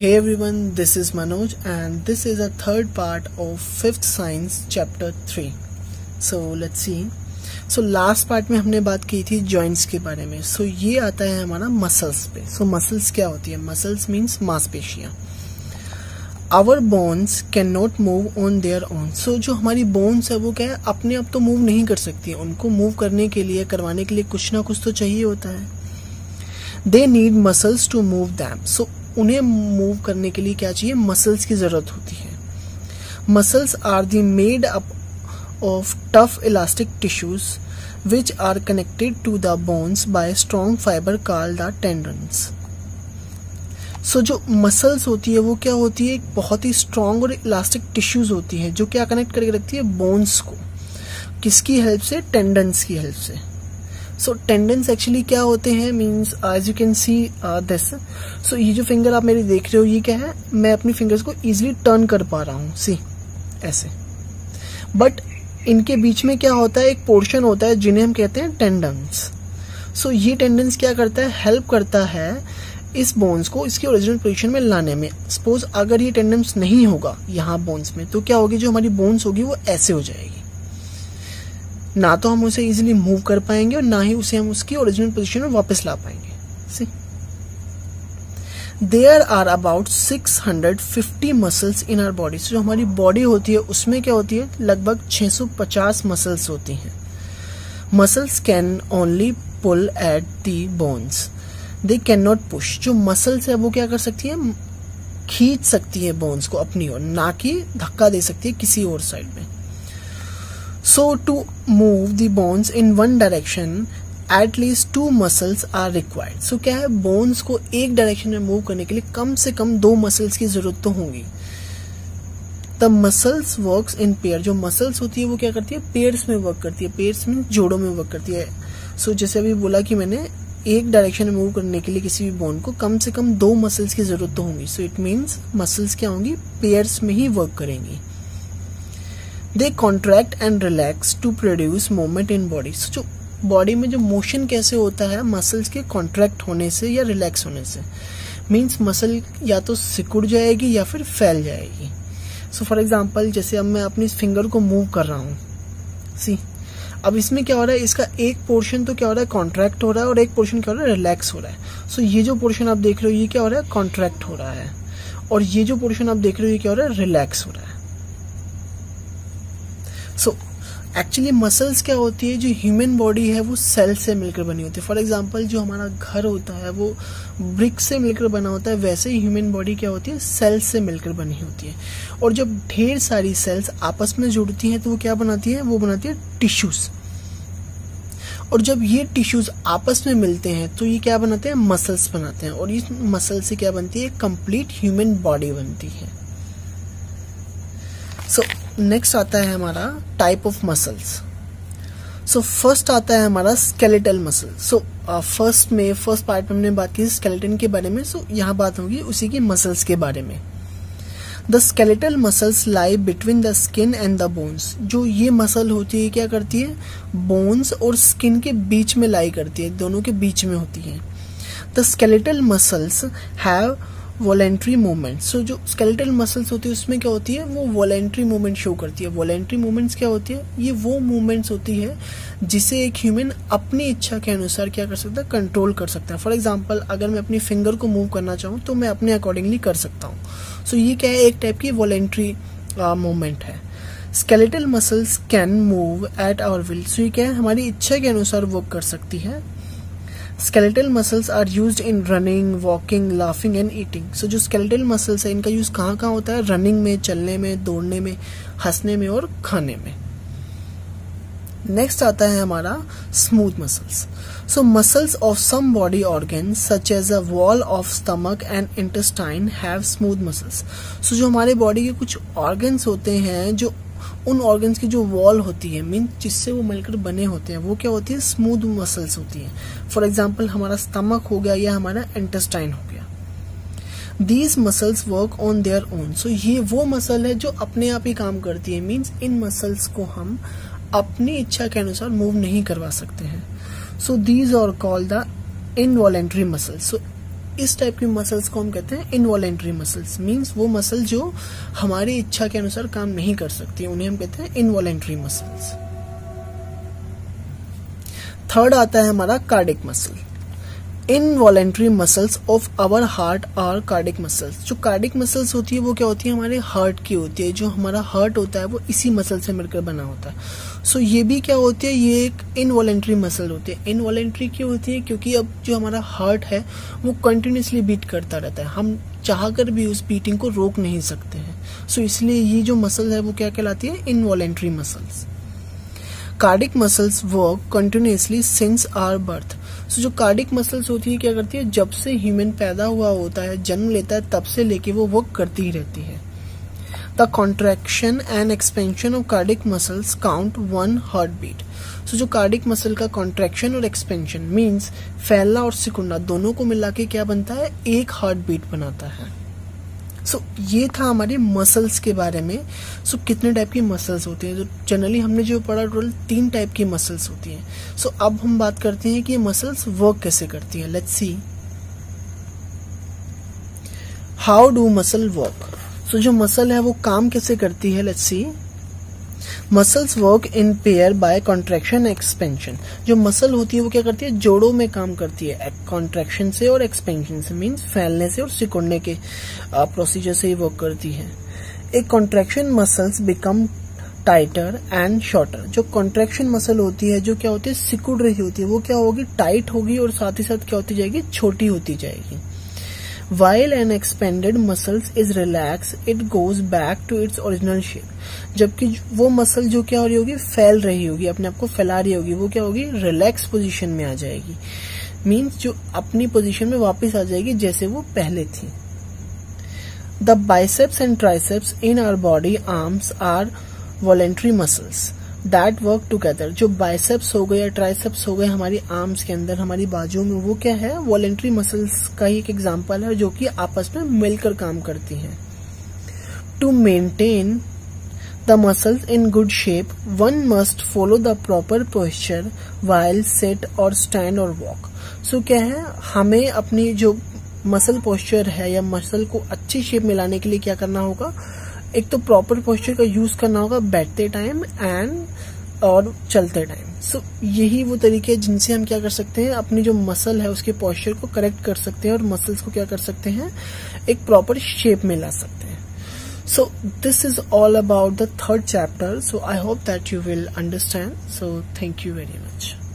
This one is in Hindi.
Hey everyone, this is Manoj and this is a third part of fifth science chapter 3. So let's see. So last part में हमने बात की थी joints के बारे में. So ये आता है हमारा muscles पे. So muscles क्या होती है? Muscles means मांसपेशियाँ. Our bones cannot move on their own. So जो हमारी bones है वो क्या है अपने आप तो move नहीं कर सकती उनको move करने के लिए करवाने के लिए कुछ ना कुछ तो चाहिए होता है they need muscles to move them so उन्हें मूव करने के लिए क्या चाहिए? मसल्स की ज़रूरत होती है। Muscles are the made up of tough elastic tissues which are connected to the bones by strong fibre call the tendons so जो मसल्स होती है, वो क्या होती है? एक बहुत ही स्ट्रॉन्ग और इलास्टिक टिश्यूज होती है, जो क्या कनेक्ट करके रखती है? बोन्स को। किसकी हेल्प से? टेंडन्स की हेल्प से। सो टेंडेंस एक्चुअली क्या होते हैं? Means as you can see this so ये जो फिंगर आप मेरी देख रहे हो, ये क्या है? मैं अपनी फिंगर्स को इजिली टर्न कर पा रहा हूँ. सी ऐसे. बट इनके बीच में क्या होता है? एक पोर्शन होता है, जिन्हें हम कहते हैं टेंडेंस सो ये टेंडेंस क्या करता है? हेल्प करता है इस बोन्स को इसकी ओरिजिनल पोजीशन में लाने में. सपोज़ अगर ये टेंडेंस नहीं होगा यहाँ बोन्स में तो क्या होगी? जो हमारी बोन्स होगी, वो ऐसे हो जाएगी. ना तो हम उसे इजीली मूव कर पाएँगे और ना ही उसे हम उसकी ओरिजिनल पोजीशन में वापस ला पाएँगे। See there are about 650 muscles in our body जो हमारी बॉडी होती है, उसमें क्या होती है? लगभग 650 मसल्स होती हैं। Muscles can only pull at the bones they can not push जो मसल्स है, वो क्या कर सकती है? खींच सकती है बोन्स को अपनी ओर, ना कि धक्का दे सकती है किसी और साइड में। So to move the bones in one direction at least two muscles are required. So क्या है? Bones को एक डायरेक्शन में मूव करने के लिए कम से कम दो मसल्स की ज़रूरत तो होंगी। The muscles work in pair जो मसल्स होती है वो क्या करती है? पेयर्स में वर्क करती है. पेयर्स में जोड़ों में वर्क करती है। सो so, जैसे अभी बोला कि मैंने एक डायरेक्शन में मूव करने के लिए किसी भी बोन को कम से कम दो मसल्स की ज़रूरत तो होंगी। सो इट मीन्स मसल्स क्या होंगी? पेयर्स में ही वर्क करेंगी। They contract and relax to produce moment in body जो बॉडी में जो मोशन कैसे होता है मसल्स के कॉन्ट्रैक्ट होने से या रिलैक्स होने से मीन्स मसल या तो सिकुड़ जाएगी या फिर फैल जाएगी। सो फॉर एग्ज़ाम्पल जैसे अब मैं अपनी फिंगर को मूव कर रहा हूँ। सी अब इसमें क्या हो रहा है इसका एक पोर्शन तो क्या हो रहा है कॉन्ट्रैक्ट हो रहा है और एक पोर्शन क्या हो रहा है रिलैक्स हो रहा है। सो so, ये जो पोर्शन आप देख रहे हो ये क्या हो रहा है कॉन्ट्रैक्ट हो रहा है। और ये जो पोर्शन आप देख रहे हो ये क्या हो रहा है रिलैक्स हो रहा है। सो एक्चुअली मसल्स क्या होती है? जो ह्यूमन बॉडी है वो सेल से मिलकर बनी होती है. फॉर एग्ज़ाम्पल जो हमारा घर होता है वो ब्रिक से मिलकर बना होता है वैसे ही ह्यूमन बॉडी क्या होती है? सेल्स से मिलकर बनी होती है. और जब ढेर सारी सेल्स आपस में जुड़ती हैं तो वो क्या बनाती है? वो बनाती है टिश्यूज और जब ये टिश्यूज आपस में मिलते हैं तो ये क्या बनाते हैं? मसल्स बनाते हैं. और इस मसल से क्या बनती है? कंप्लीट ह्यूमन बॉडी बनती है. सो so, नेक्स्ट आता है हमारा type of muscles so first आता है हमारा स्केलेटल मसल सो फ़र्स्ट में फ़र्स्ट पार्ट में हमने बात की स्केलेटन के बारे में. सो so, यहाँ बात होगी उसी की मसल्स के बारे में. The skeletal muscles lie between the skin and the bones जो ये मसल होती है क्या करती है? बोन्स और स्किन के बीच में लाई करती है. दोनों के बीच में होती है. The skeletal muscles have voluntary movement. So जो स्केलेटल मसल्स होती है, उसमें क्या होती है? वो वॉलेंट्री मूवमेंट शो करती है। वॉलेंट्री मूवमेंट्स क्या होती है? ये वो मूवमेंट्स होती है, जिसे एक ह्यूमन अपनी इच्छा के अनुसार क्या कर सकता है? कंट्रोल कर सकता है। फॉर एग्ज़ाम्पल अगर मैं अपनी फिंगर को मूव करना चाहूँ तो मैं अपने अकॉर्डिंगली कर सकता हूँ। सो so, ये क्या है? एक टाइप की वॉलेंट्री मूवमेंट है। Skeletal muscles can move at our will so ये क्या है? हमारी इच्छा के अनुसार वर्क कर सकती है। Skeletal muscles are use in running walking laughing and eating so जो स्केलेटल मसल्स है, इनका यूज़ कहाँ कहाँ होता है? रनिंग में, चलने में, दौड़ने में, हंसने में और खाने में। नेक्स्ट आता है हमारा smooth muscles so muscles of some body organ such as a wall of stomach and intestine have smooth muscles so जो हमारे बॉडी के कुछ ऑर्गन्स होते हैं, जो उन ऑर्गन्स की जो वॉल होती है मीन जिससे वो मिलकर बने होते हैं, वो क्या होती है? स्मूथ मसल्स होती है। फॉर एग्ज़ाम्पल हमारा स्टमक हो गया या हमारा इंटेस्टाइन हो गया। These muscles work on their own so ये वो मसल है जो अपने आप ही काम करती है। मीन्स इन मसल्स को हम अपनी इच्छा के अनुसार मूव नहीं करवा सकते हैं। So these are call the involuntary muscles so इस टाइप की मसल्स को हम कहते हैं इनवॉलेंट्री मसल्स मीन्स वो मसल जो हमारी इच्छा के अनुसार काम नहीं कर सकती, उन्हें हम कहते हैं इनवॉलेंट्री मसल्स थर्ड आता है हमारा cardiac muscle involuntary muscles of our heart are cardiac muscles जो कार्डिक मसल्स होती है वो क्या होती है? हमारे हार्ट की होती है। जो हमारा हार्ट होता है वो इसी मसल से मिलकर बना होता है। सो so, ये भी क्या होती है? ये एक इनवॉलेंट्री मसल होती है। इनवॉलेंट्री क्यों होती है? क्योंकि अब जो हमारा हार्ट है वो कंटिन्यूसली बीट करता रहता है। हम चाह कर भी उस बीटिंग को रोक नहीं सकते हैं। सो so, इसलिए ये जो मसल है वो क्या कहलाती है? Involuntary muscles cardiac muscles work continuously since our birth so जो कार्डिक मसल्स होती है, क्या करती है? जब से ह्यूमन पैदा हुआ होता है, जन्म लेता है, तब से लेके वो वर्क करती ही रहती है। The contraction and expansion of cardiac muscles count one heart beat so जो कार्डिक मसल का कॉन्ट्रेक्शन और एक्सपेंशन मीन्स फैलना और सिकुड़ना, दोनों को मिला के क्या बनता है? एक हार्ट बीट बनाता है। सो so, ये था हमारे मसल्स के बारे में। सो so, कितने टाइप की मसल्स होते हैं? तो जनरली हमने जो पढ़ा टोटल तीन टाइप की मसल्स होती हैं। सो so, अब हम बात करते हैं कि ये मसल्स वर्क कैसे करती हैं। Let's see how do muscle work so जो मसल है वो काम कैसे करती है? Let's see muscles work in pair by contraction expansion जो मसल होती है वो क्या करती है? जोड़ों में काम करती है। कॉन्ट्रेक्शन से और एक्सपेंशन से मीन्स फैलने से और सिकुड़ने के प्रोसीजर से ही वर्क करती है। एक contraction muscles become tighter and shorter जो कॉन्ट्रेक्शन मसल होती है, जो क्या होती है? सिकुड़ रही होती है। वो क्या होगी? टाइट होगी और साथ ही साथ क्या होती जाएगी? छोटी होती जाएगी। While an expanded muscles is relaxed, it goes back to its original shape. जबकि वो मसल जो क्या हो रही होगी? फैल रही होगी अपने आप को फैला रही होगी। वो क्या होगी? रिलैक्स पोजीशन में आ जाएगी। मीन्स जो अपनी पोजीशन में वापस आ जाएगी जैसे वो पहले थी। The biceps and triceps in our body arms are voluntary muscles that work together जो बाइसेप्स हो गए या ट्राइसेप्स हो गए हमारी आर्म्स के अंदर, हमारी बाजू में, वो क्या है? वॉलेंट्री मसल्स का ही एक एग्ज़ाम्पल है, जो कि आपस में मिलकर काम करती हैं। To maintain the muscles in good shape one must follow the proper posture while sit or stand or walk so क्या है? हमें अपनी जो मसल पोस्चर है या मसल को अच्छी शेप में लाने के लिए क्या करना होगा? एक तो प्रॉपर पोस्चर का यूज़ करना होगा बैठते टाइम एंड और चलते टाइम सो so, यही वो तरीके हैं जिनसे हम क्या कर सकते हैं अपनी जो मसल है उसके पोस्चर को करेक्ट कर सकते हैं और मसल्स को क्या कर सकते हैं एक प्रॉपर शेप में ला सकते हैं. So this is all about the third chapter so I hope that you will understand so thank you very much